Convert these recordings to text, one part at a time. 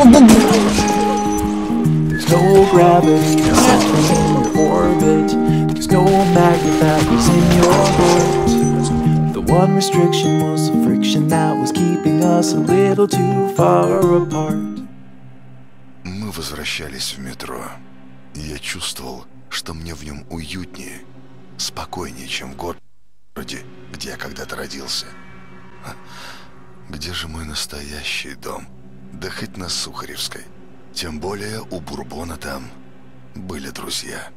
There's no gravity in your orbit. There's no magnet that was in your heart. The one restriction was the friction that was keeping us a little too far apart. Мы возвращались в метро. И я чувствовал, что мне в нем уютнее, спокойнее, чем в городе, где я когда-то родился. Где же мой настоящий дом? Да хоть на Сухаревской. Тем более у Бурбона там были друзья.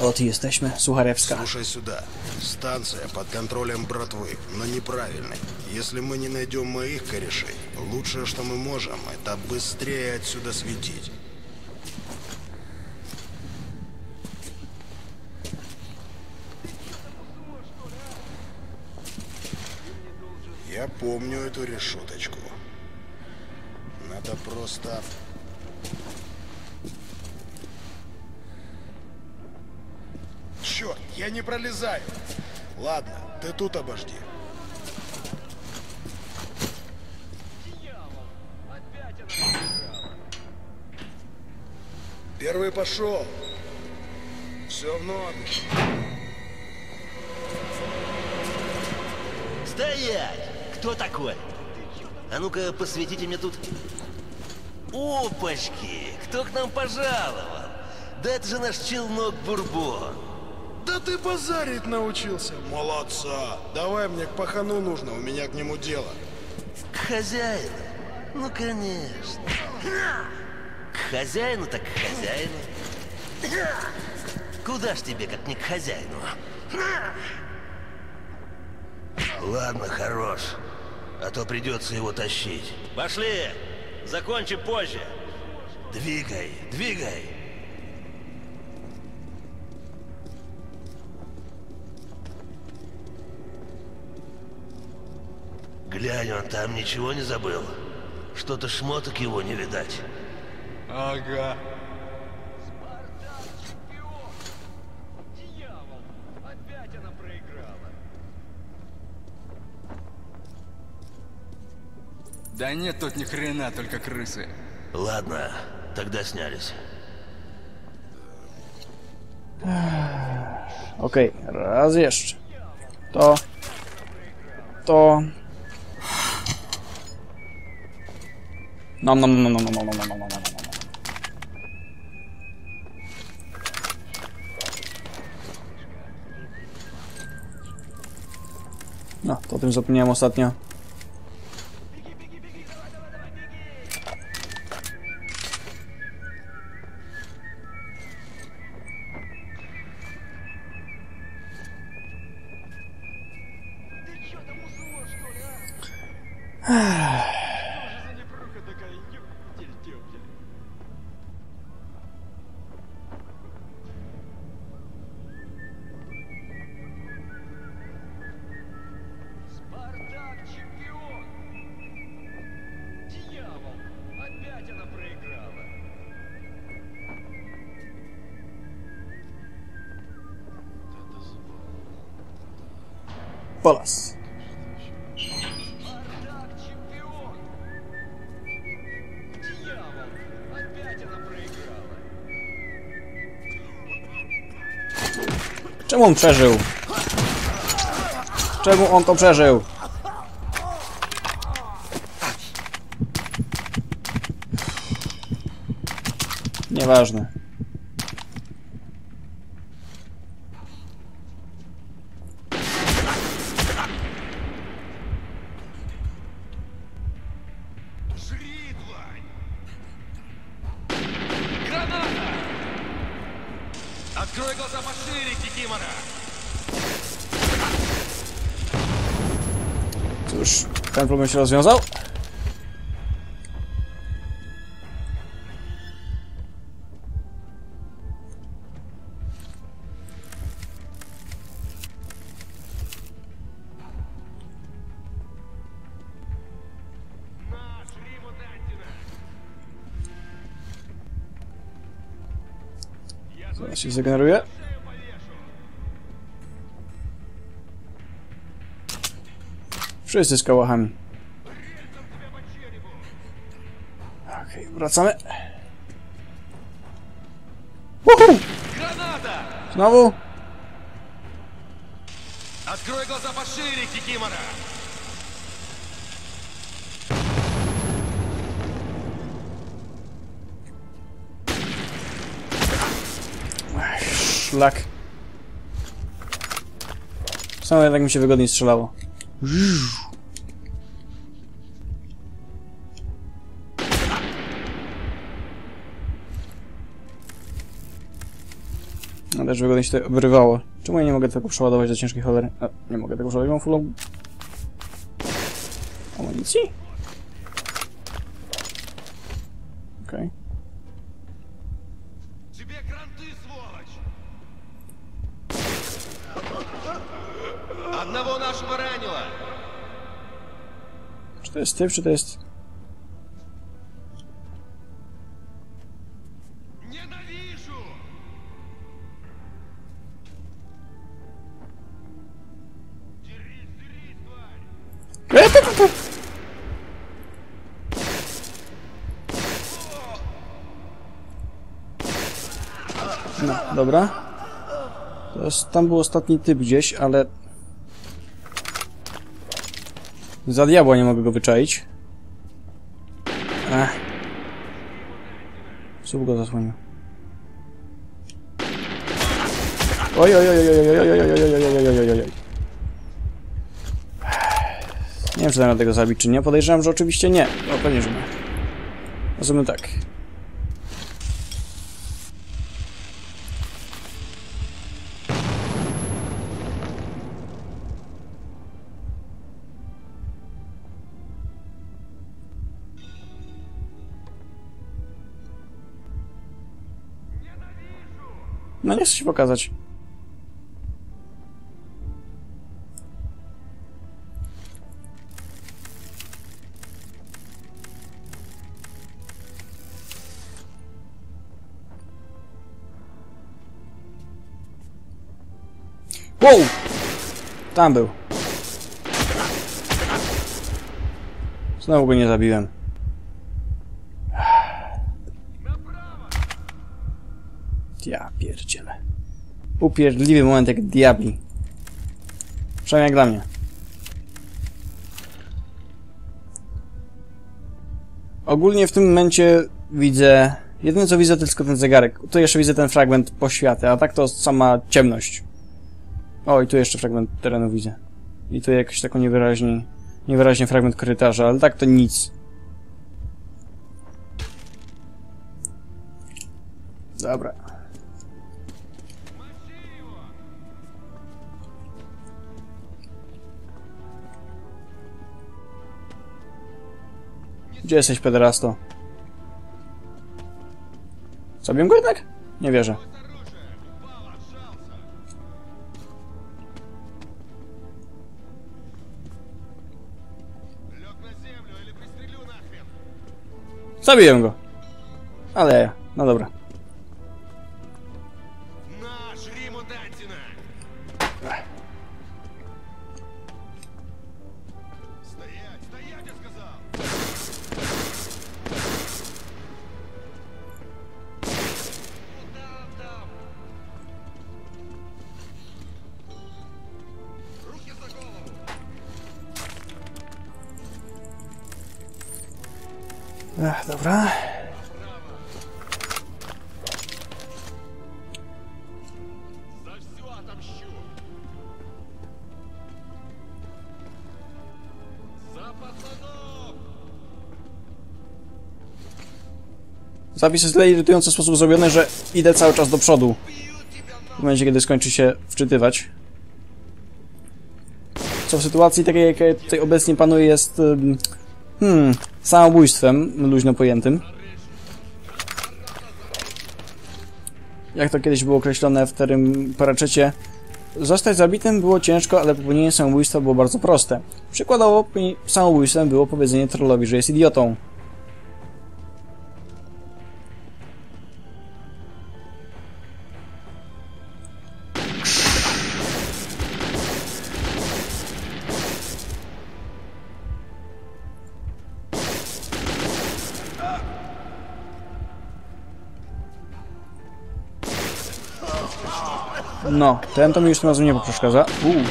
Oto jesteśmy, Sucharewska. Слушай сюда. Станция под контролем братвы, но неправильной. Если мы не найдем моих корешей, лучшее, что мы можем, это быстрее отсюда светить. Я помню эту решеточку. Надо просто... Черт, я не пролезаю. Ладно, ты тут обожди. Первый пошел. Все в норме. Стоять! Кто такой? А ну-ка, посветите мне тут. Опачки! Кто к нам пожаловал? Да это же наш челнок Бурбон. Да ты базарить научился. Молодца. Давай мне к пахану нужно, у меня к нему дело. К хозяину? Ну, конечно. К хозяину так к хозяину. Куда ж тебе, как не к хозяину? Ладно, хорош. А то придется его тащить. Пошли! Закончим позже. Двигай, двигай. Глянь, он там ничего не забыл. Что-то шмоток его не видать. Ага. Да нет тут ни хрена, только крысы. Ладно, тогда снялись. Окей, okay, разъешь. То. То. Нам, нам, нам, нам, нам, нам, нам, нам, нам, нам. No, to o tym zapomniałem ostatnio. Czemu on przeżył? Czemu on to przeżył? Nieważne. Открой глаза пошире, Кикимора! Cóż, ten problem się rozwiązał. się zagaruje. Wszyscy z kołachami. Okej, okay, wracamy. Uhu! Znowu? Открой глаза пошире, Кикимора! szlak. Samo jednak mi się wygodniej strzelało. No też wygodnie się to wyrywało. Czemu ja nie mogę tego przeładować do ciężkiej cholery? A, nie mogę tego przeładować, mam full amunicji? Okej. Okay. Одного нашего ранило! To jest typ, czy jest... tam był ostatni typ gdzieś, ale... Za diabła nie mogę go wyczaić. Ech. Słup go zasłonił. Oj, oj, oj, oj, oj, oj, oj, oj, oj, oj, oj, oj. Nie wiem, czy dam tego zabić, czy nie. Podejrzewam, że oczywiście nie. No, pewnie, że nie. Zrobimy tak. Nie chcę się pokazać. Wow! Tam był. Znowu go nie zabiłem. Ja pierdzielę. Upierdliwy moment jak diabli. Przynajmniej jak dla mnie. Ogólnie w tym momencie widzę... Jedyne co widzę to tylko ten zegarek. Tu jeszcze widzę ten fragment poświaty, a tak to sama ciemność. O, i tu jeszcze fragment terenu widzę. I tu jakoś taką niewyraźnie, niewyraźnie fragment korytarza, ale tak to nic. Dobra. Gdzie jesteś, pederasto? Zabiłem go jednak? Nie wierzę. Zabiłem go. Ale, no dobra. Ach, dobra. Zapis jest tyle irytujący sposób zrobiony, że idę cały czas do przodu. W momencie, kiedy skończy się wczytywać. Co w sytuacji takiej, jakiej tutaj obecnie panuje jest... Hmm, samobójstwem, luźno pojętym. Jak to kiedyś było określone w starym paraczecie, zostać zabitym było ciężko, ale popełnienie samobójstwa było bardzo proste. Przykładowo, samobójstwem było powiedzenie trollowi, że jest idiotą. No, ten to mi już tym razem nie przeszkadza. Uuu.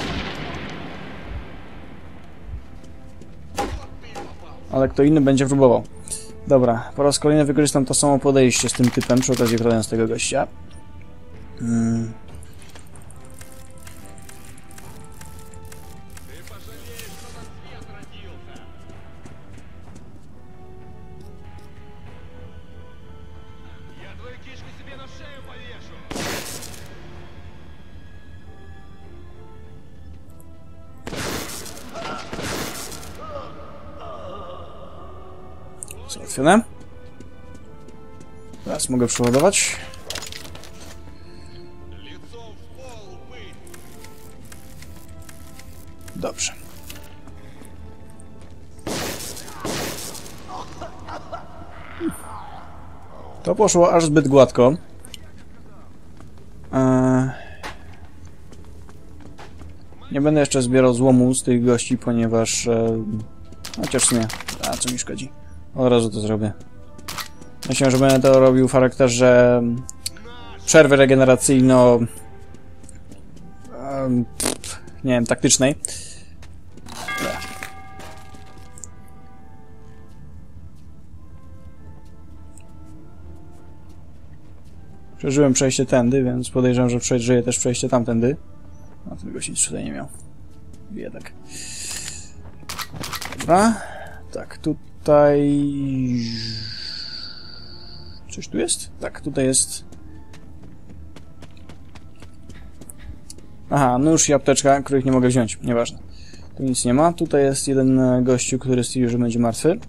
Ale kto inny będzie próbował. Dobra, po raz kolejny wykorzystam to samo podejście z tym typem, przy okazji okradając tego gościa. Mm. tyle. Teraz mogę przeładować. Dobrze. To poszło aż zbyt gładko. E, nie będę jeszcze zbierał złomu z tych gości, ponieważ... E, chociaż nie, a co mi szkodzi. Od razu to zrobię. Myślę, że będę to robił w charakterze... Przerwy regeneracyjno... nie wiem, taktycznej. Przeżyłem przejście tędy, więc podejrzewam, że przeżyję też przejście tamtędy. A tego się nic tutaj nie miał. Biedak. Dobra. Tak, tutaj... Coś tu jest? Tak, tutaj jest... Aha, no już i apteczka, których nie mogę wziąć. Nieważne. Tu nic nie ma. Tutaj jest jeden e, gościu, który stwierdził, że będzie martwy.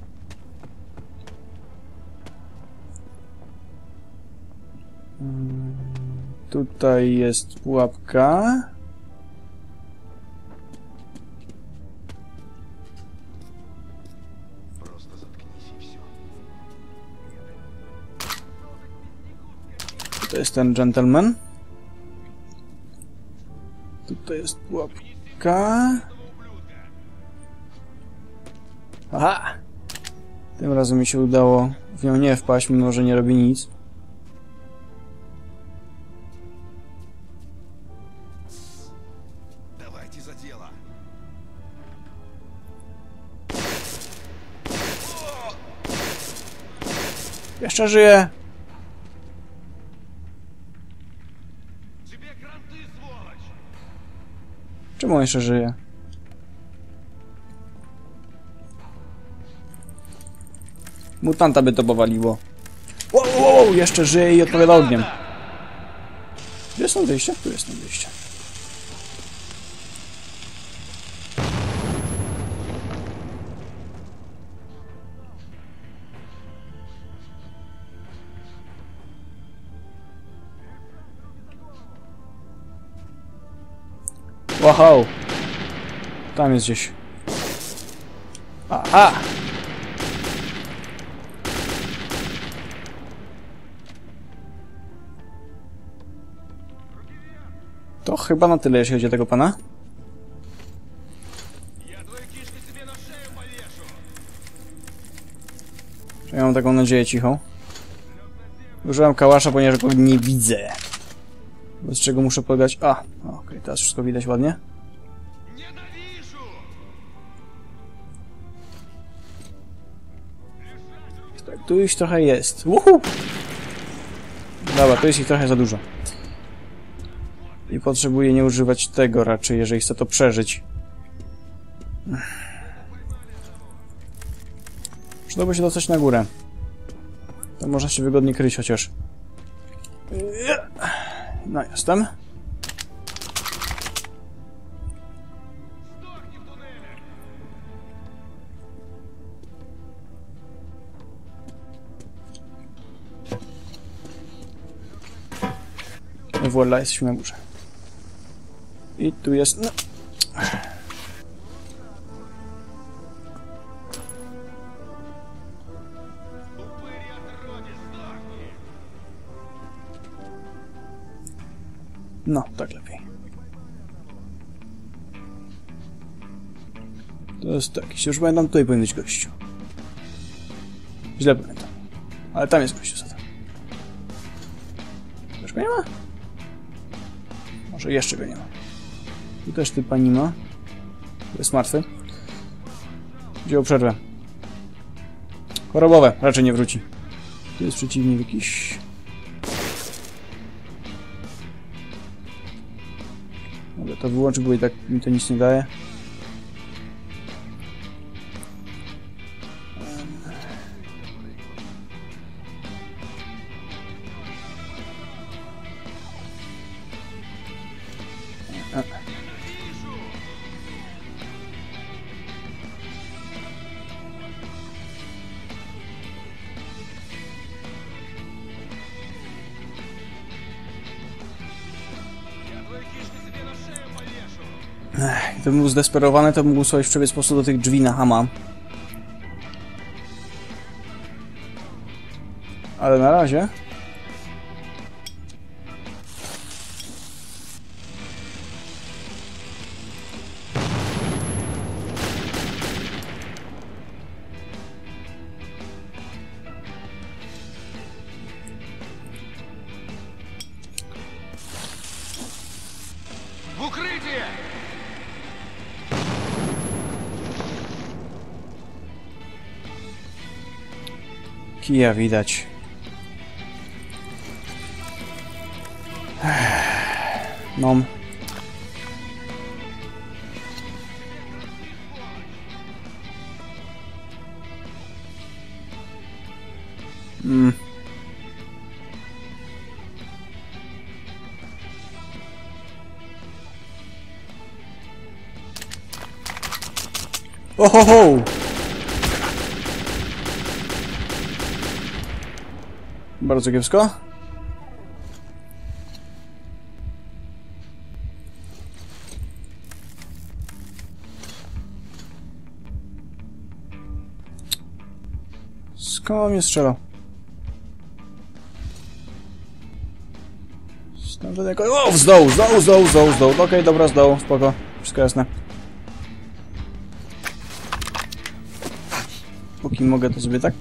Mm, Tutaj jest pułapka. jest ten gentleman. Tutaj jest pułapka. Aha! Tym razem mi się udało w nią nie wpaść, mimo że nie robi nic. Jeszcze żyje. Czemu on jeszcze żyje? Mutanta by to powaliło. Wow, wow, jeszcze żyje i odpowiada ogniem. Gdzie jest tam wyjście? Tu jest wyjście. Wow! Tam jest gdzieś. Aha! To chyba na tyle, jeśli chodzi o tego pana. Ja mam taką nadzieję cichą. Użyłem kałasza, ponieważ go nie widzę. Bez czego muszę polegać... A, okej, okay, teraz wszystko widać ładnie. Tak, tu już trochę jest. Uhu! Dobra, to jest ich trochę za dużo. I potrzebuję nie używać tego raczej, jeżeli chcę to przeżyć. Przydałoby się dostać na górę. To można się wygodnie kryć chociaż. Yeah. No jestem. Wola, jesteśmy na górze. I tu jest... No. No, tak lepiej. To jest jeśli już pamiętam, tutaj powinien być gościu. Źle pamiętam. Ale tam jest gościu za to. Już go nie ma? Może jeszcze go nie ma. Tu też typa nie ma. Jest martwy. Wziął przerwę. Chorobowe. Raczej nie wróci. Tu jest przeciwnik jakiś. To wyłączyć, bo i tak mi to nic nie daje. Gdybym był zdesperowany, to mógł sobie przebiec po prostu do tych drzwi na Hama. Ale na razie... В укрытие! Kija widać. No. Mm. Ohoho! Bardzo kiepsko. Skąd mnie strzelał? Stamtąd jako... O, z dołu, z dołu, z dołu, z dołu, z dołu. Okej, dobra, z dołu, spoko. Wszystko jasne. Póki mogę, to sobie tak...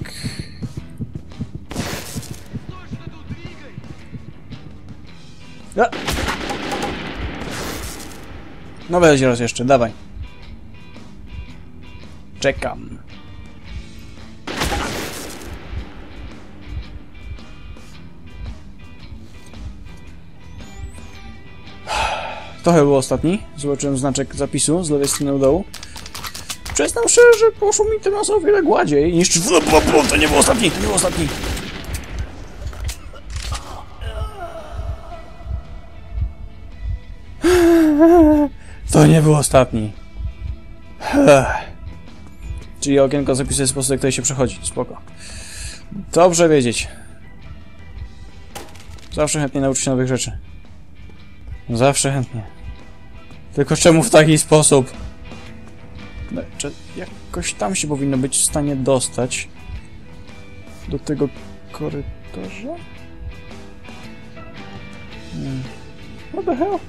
No weź raz jeszcze, dawaj. Czekam. To chyba był ostatni. Zobaczyłem znaczek zapisu z lewej strony u dołu. Przyznam szczerze, że poszło mi tym razem o wiele gładziej niż... To nie był ostatni, to nie był ostatni. To nie był ostatni. Ech. Czyli okienko zapisuje sposób, jak tutaj się przechodzi. Spoko. Dobrze wiedzieć. Zawsze chętnie nauczyć się nowych rzeczy. Zawsze chętnie. Tylko czemu w taki sposób? No, jakoś tam się powinno być w stanie dostać do tego korytarza? Hmm. What the hell?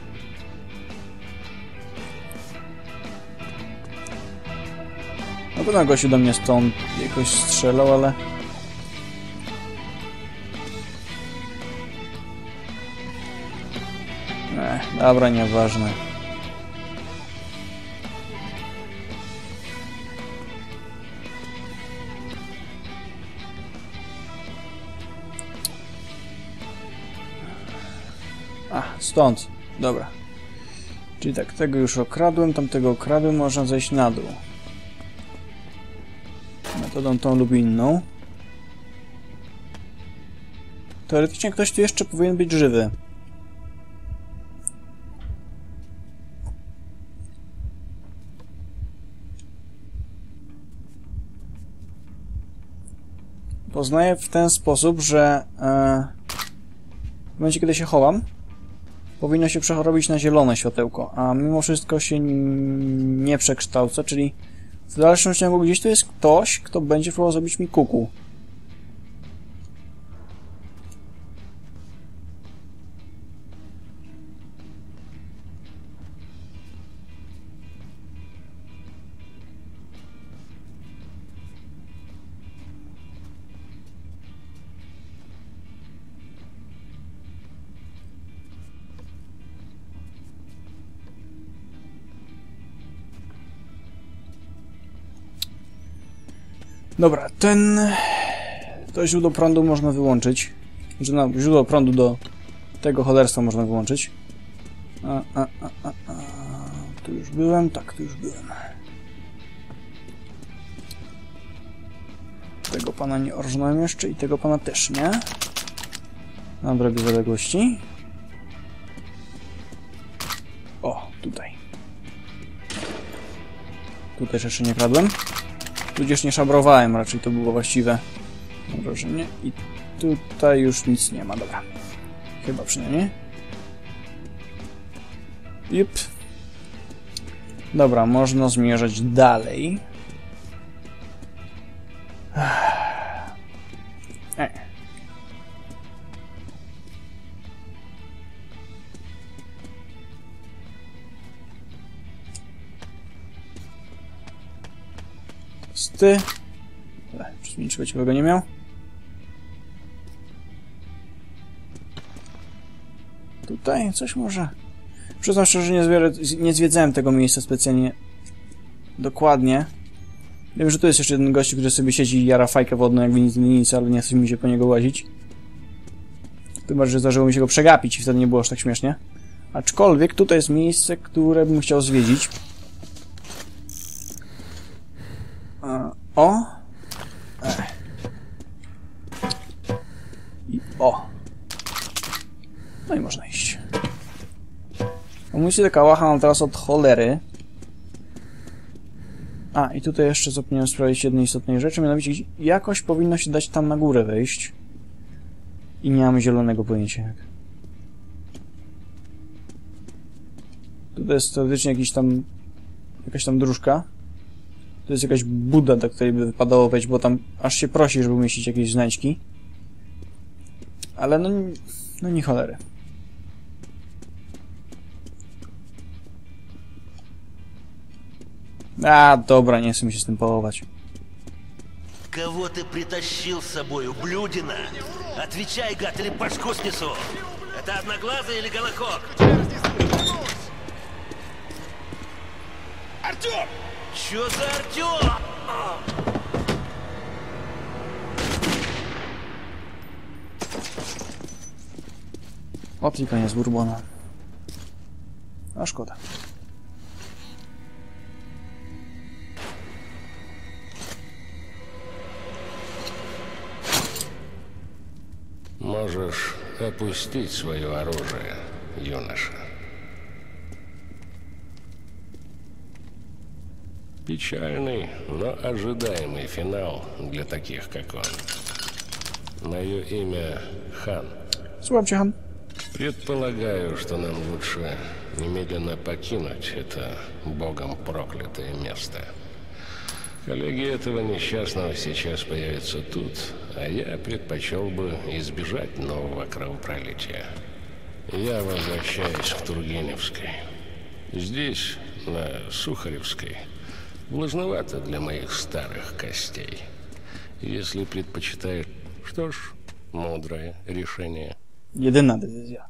No to gościu do mnie stąd jakoś strzelał, ale... Dobra, nieważne. A, stąd. Dobra. Czyli tak, tego już okradłem, tamtego okradłem, można zejść na dół. Metodą tą lub inną. Teoretycznie ktoś tu jeszcze powinien być żywy. Poznaję w ten sposób, że e, w momencie, kiedy się chowam, powinno się przechorobić na zielone światełko, a mimo wszystko się nie przekształca, czyli w dalszym ciągu gdzieś tu jest ktoś, kto będzie próbował zrobić mi kuku. Dobra, ten... To źródło prądu można wyłączyć. Znaczy, no, źródło prądu do tego cholerstwa można wyłączyć. A, a, a, a. Tu już byłem? Tak, tu już byłem. Tego pana nie orżnąłem jeszcze i tego pana też nie. Na odrobię zaległości. O, tutaj. Tu też jeszcze nie kradłem. Tudzież nie szabrowałem, raczej to było właściwe wrażenie. I tutaj już nic nie ma, dobra. Chyba przynajmniej. Jep. Dobra, można zmierzać dalej. Przez mnie niczego go nie miał. Tutaj coś może. Przyznam szczerze, że nie, nie zwiedzałem tego miejsca specjalnie dokładnie. Wiem, że tu jest jeszcze jeden gościu, który sobie siedzi i jara fajkę wodną jak nic, nic, ale nie chce mi się po niego łazić. Tym bardziej, że zdarzyło mi się go przegapić i wtedy nie było aż tak śmiesznie. Aczkolwiek tutaj jest miejsce, które bym chciał zwiedzić. O! I o! No i można iść. Amunicję do kałacha mam teraz od cholery. A, i tutaj jeszcze zapomniałem sprawdzić jednej istotnej rzeczy, mianowicie jakoś powinno się dać tam na górę wejść. I nie mamy zielonego pojęcia jak. Tutaj jest teoretycznie jakiś tam... jakaś tam dróżka. To jest jakaś buda, do której by wypadało wejść, bo tam aż się prosi, żeby umieścić jakieś znajdźki. Ale no... no nie cholery. A, dobra, nie chcę mi się z tym połować. Кого ты притащил с собой, ублюдина? Отвечай, гад, или башку снесу. Это одноглазый или голокок? Артем! Чё за Артём? Лапти конец бурбона. А шкода. Можешь опустить свое оружие, юноша. Печальный, но ожидаемый финал для таких, как он. Мое имя Хан. Cię, Han. Предполагаю, что нам лучше немедленно покинуть это богом проклятое место. Коллеги этого несчастного сейчас появятся тут, а я предпочел бы избежать нового кровопролития. Я возвращаюсь к Тургеневской. Здесь, на Сухаревской, влажновато для моих старых костей. Если предпочитаешь... Что ж, мудрое решение. Jedyna decyzja.